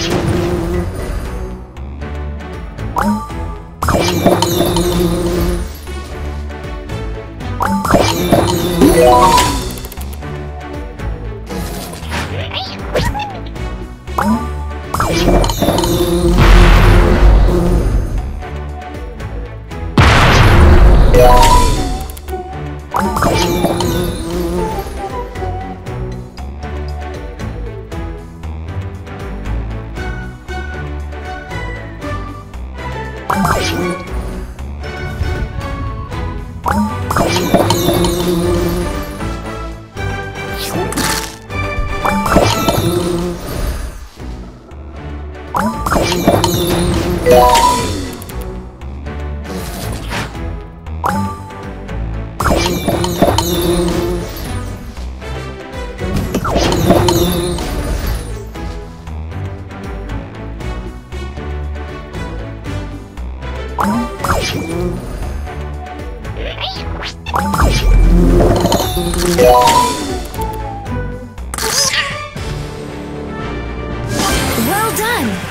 Thank you. Yeah. Well done!